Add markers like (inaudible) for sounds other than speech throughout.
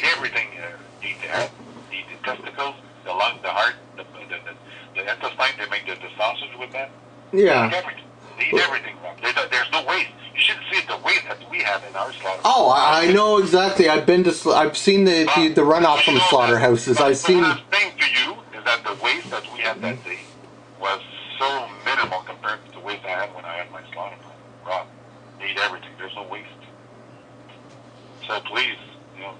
eat everything. Uh, eat the they the testicles, the lung, the heart, the the, the, the intestine. They make the, the sausage with that. They Yeah. everything. They eat everything. They, there's no waste. You should see the waste that we have in our slaughter. Oh, I I know exactly. I've been to. I've seen the the, the runoff from slaughterhouses. I've seen. What I'm to you is that the waste that we had that day was so minimal compared to the waste I had when I had my slaughter plant. Rob, eat everything. There's no waste. So please, you know,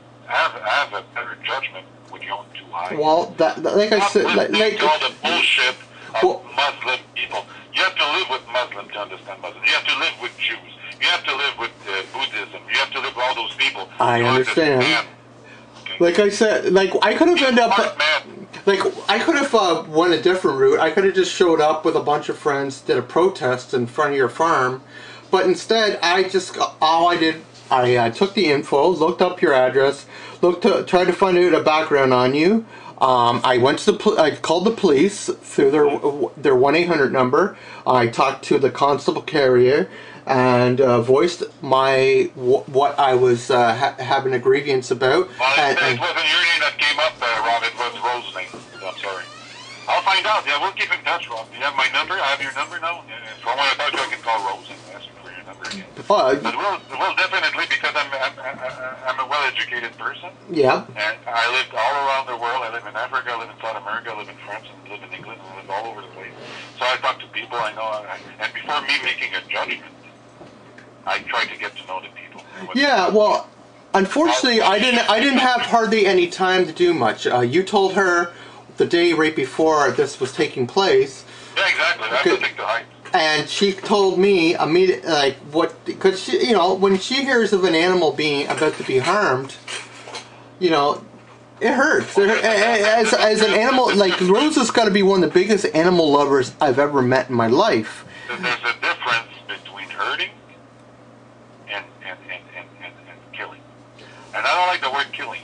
have have a better judgment when you own too high. Well, that, that- like I said, like, like all the bullshit of Well- Muslim people. You have to live with Muslim to understand Muslim. You have to live with Jews. You have to live with uh, Buddhism. You have to live with all those people. I understand. Okay? like I said, like I could have ended up. man. Like I could have uh, went a different route. I could have just showed up with a bunch of friends, did a protest in front of your farm, but instead I just all I did I uh, took the info, looked up your address, looked to tried to find out a background on you. Um, I went to the I called the police through their their one eight hundred number. I talked to the constable carrier and uh, voiced my wh- what I was uh, ha- having a grievance about. Well, and- it, and- it wasn't your name that came up, uh, Rob. It was Rose's name. I'm sorry. I'll find out. Yeah, we'll keep in touch, Rob. You have my number. I have your number now. If I want to talk to you, I can call Rose and ask her for your number again. But we'll, we'll definitely, because I'm, I'm, I'm a well-educated person, yeah. and I lived all around the world. I live in Africa, I live in South America, I live in France, and I live in England, and I live all over the place. So I talk to people. I know, I, and before me making a judgment, I try to get to know the people. Yeah, well, unfortunately, I didn't. I didn't have hardly any time to do much. Uh, you told her the day right before this was taking place, Yeah, exactly. And she told me immediately, like what, because she, you know, when she hears of an animal being about to be harmed, you know. It hurts. It, as, as an animal, like Rose has got to be one of the biggest animal lovers I've ever met in my life. There's a difference between hurting and and, and, and, and, and killing. And I don't like the word killing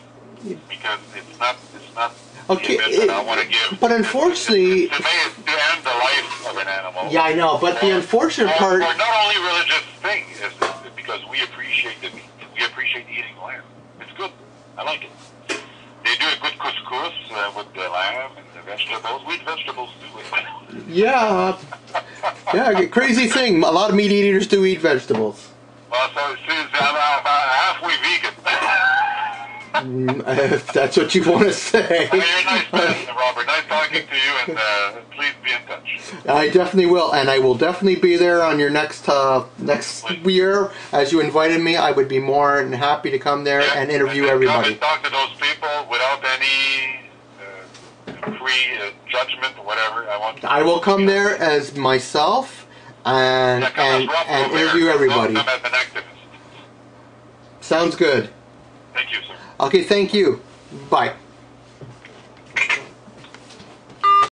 because it's not it's not Okay, that I want to give. but unfortunately- to me, it's to end the life animal. Yeah, I know, but the unfortunate or- part. or not only religious thing is because we appreciate the meat. We appreciate eating lamb. It's good. I like it. They do a good couscous uh, with the lamb and the vegetables. We eat vegetables too. (laughs) Yeah, yeah, crazy thing. A lot of meat eaters do eat vegetables. Well, so it seems I'm, I'm halfway vegan. Mm, If (laughs) that's what you want to say. You're a nice Robert. Nice talking to you, and uh, please be in touch. I definitely will, and I will definitely be there on your next uh, next year. As you invited me, I would be more than happy to come there and interview Come everybody. and talk to those people without any uh, free uh, judgment or whatever. I want. I will come there as myself and Yeah, and, and interview everybody. Come as an activist. Sounds good. Thank you, sir. Okay, thank you. Bye.